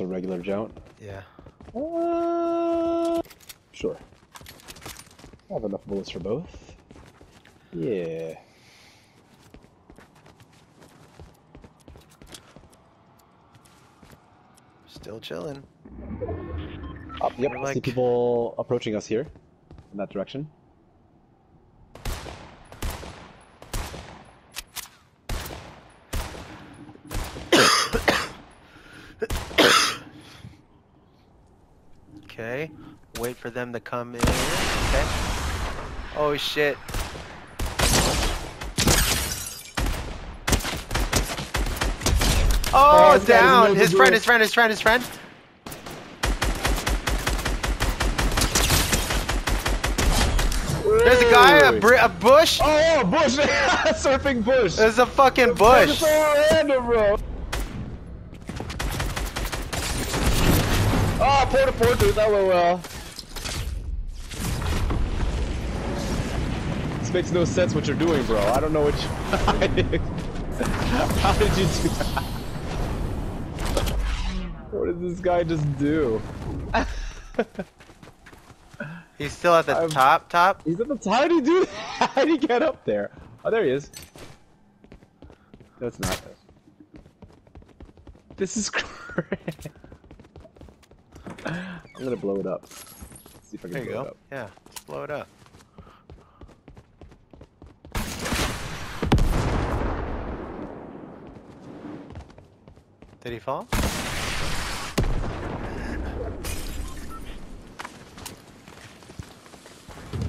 a regular jout? Yeah. Uh, sure. I have enough bullets for both. Yeah. Still chilling. Up, yep, We're I see people approaching us here. In that direction. Okay. Wait for them to come in. Okay. Oh shit. Oh, Oh, this guy doesn't down! His friend, his friend, his friend, his friend. There's a guy, a, a bush. Oh, bush! Surfing bush! There's a fucking bush. so random, bro! Oh, porta porta, lol. This makes no sense what you're doing, bro. I don't know what you... How did you do that? What did this guy just do? He's still at the I'm- top, top. He's at the top. How did he do that? How did he get up there? Oh, there he is. That's not. This This is great. I'm gonna blow it up. See if I can There you blow it go. up. Yeah, just blow it up. Did he fall?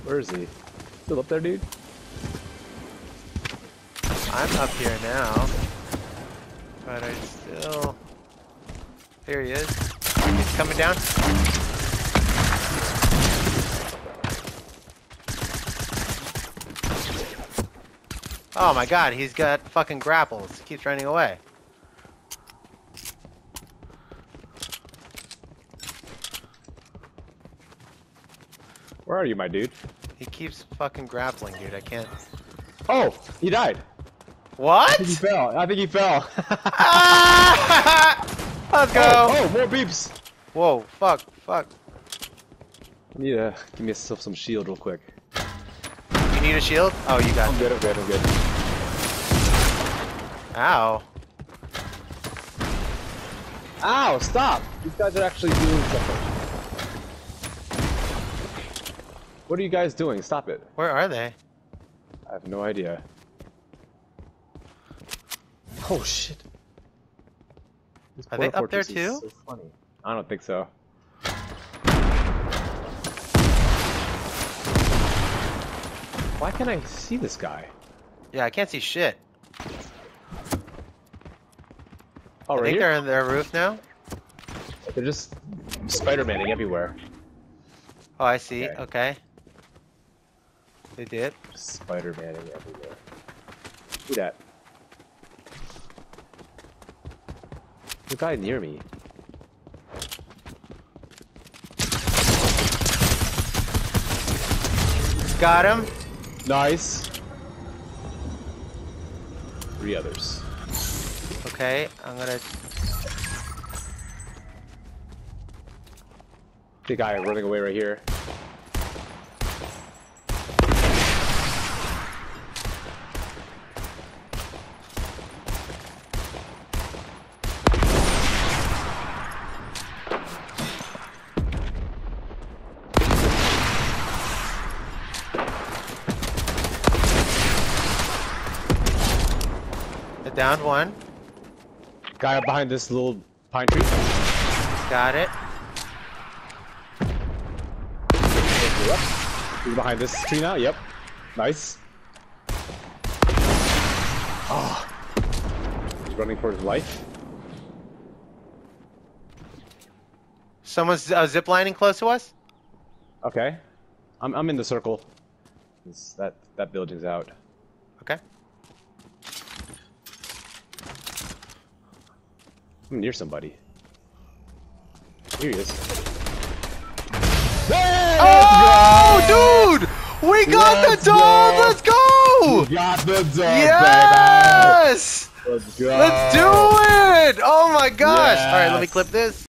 Where is he? Still up there, dude? I'm up here now. But I still... There he is. He's coming down. Oh my god, he's got fucking grapples. He keeps running away. Where are you, my dude? He keeps fucking grappling, dude. I can't... Oh, he died. What? I think he fell. I think he fell. Ah! Let's go! Oh, oh, more beeps. Whoa, fuck, fuck. I need to give myself uh, some shield real quick. You need a shield? Oh, you got I'm good. I'm good. I'm good. Ow. Ow! Stop! These guys are actually doing something. What are you guys doing? Stop it. Where are they? I have no idea. Oh shit. This Are they up there too? so funny. I don't think so. Why can't I see this guy? Yeah, I can't see shit. Oh, I right think here? they're in their roof now. They're just Spider-Maning everywhere. Oh, I see. Okay. Okay. They did. Spider-Maning everywhere. Do that. The guy near me. Got him. Nice. Three others. Okay, I'm gonna. The guy running away right here. I downed one. Guy behind this little pine tree. Got it. He's behind this tree now. Yep. Nice. Oh. He's running for his life. Someone's uh, ziplining close to us. Okay. I'm I'm in the circle. That that building's out. Okay. I'm near somebody. Here he is. Oh, dude! We got Let's the dog. go. Let's go! We Got the dog, Yes! baby! Let's go! Let's do it! Oh my gosh! All right, let me clip this.